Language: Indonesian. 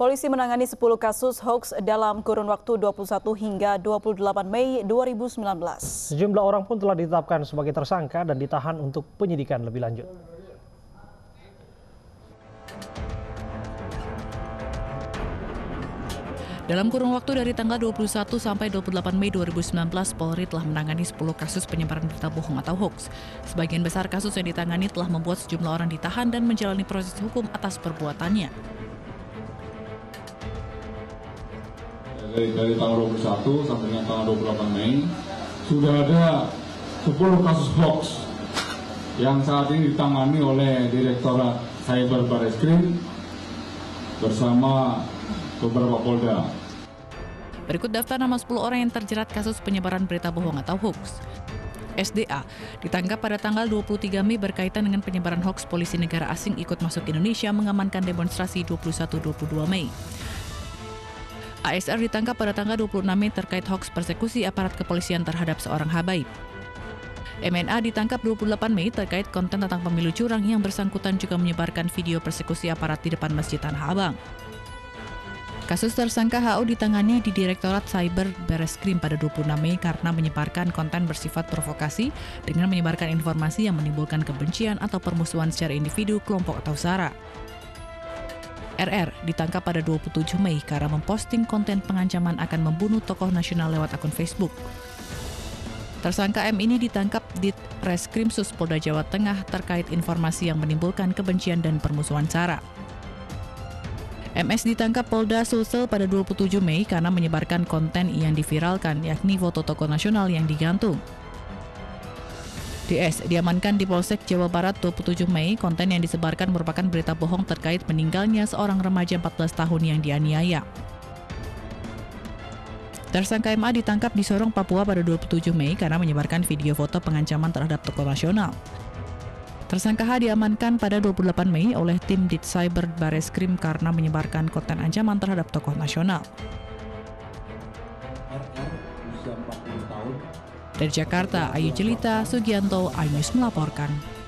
Polisi menangani 10 kasus hoax dalam kurun waktu 21 hingga 28 Mei 2019. Sejumlah orang pun telah ditetapkan sebagai tersangka dan ditahan untuk penyidikan lebih lanjut. Dalam kurun waktu dari tanggal 21 sampai 28 Mei 2019, Polri telah menangani 10 kasus penyebaran berita bohong atau hoax. Sebagian besar kasus yang ditangani telah membuat sejumlah orang ditahan dan menjalani proses hukum atas perbuatannya. Dari, dari tanggal 21 sampai dengan tanggal 28 Mei sudah ada 10 kasus hoax yang saat ini ditangani oleh Direktorat Cyber Barreskrim bersama beberapa Polda. Berikut daftar nama 10 orang yang terjerat kasus penyebaran berita bohong atau hoax. SDA ditangkap pada tanggal 23 Mei berkaitan dengan penyebaran hoax polisi negara asing ikut masuk Indonesia mengamankan demonstrasi 21-22 Mei. ASR ditangkap pada tanggal 26 Mei terkait hoax persekusi aparat kepolisian terhadap seorang habaib. MNA ditangkap 28 Mei terkait konten tentang pemilu curang yang bersangkutan juga menyebarkan video persekusi aparat di depan Masjid Tanah Abang. Kasus tersangka HO ditangani di Direktorat Cyber Bareskrim pada 26 Mei karena menyebarkan konten bersifat provokasi dengan menyebarkan informasi yang menimbulkan kebencian atau permusuhan secara individu, kelompok, atau sara. RR ditangkap pada 27 Mei karena memposting konten pengancaman akan membunuh tokoh nasional lewat akun Facebook. Tersangka M ini ditangkap di Reskrim Sus Polda Jawa Tengah terkait informasi yang menimbulkan kebencian dan permusuhan cara. MS ditangkap Polda Sulsel pada 27 Mei karena menyebarkan konten yang diviralkan, yakni foto tokoh nasional yang digantung. DS diamankan di Polsek Jawa Barat 27 Mei. Konten yang disebarkan merupakan berita bohong terkait meninggalnya seorang remaja 14 tahun yang dianiaya. Tersangka MA ditangkap di Sorong, Papua pada 27 Mei karena menyebarkan video foto pengancaman terhadap tokoh nasional. Tersangka H diamankan pada 28 Mei oleh tim Dit Cyber Bareskrim karena menyebarkan konten ancaman terhadap tokoh nasional. Dari Jakarta, Ayu Jelita, Sugianto, iNews melaporkan.